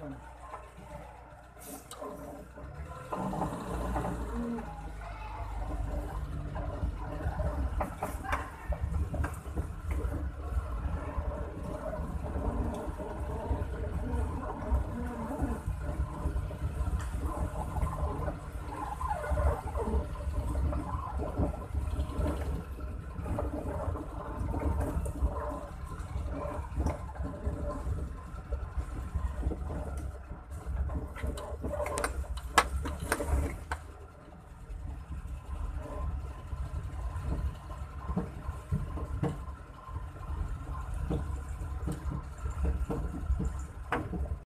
Bueno.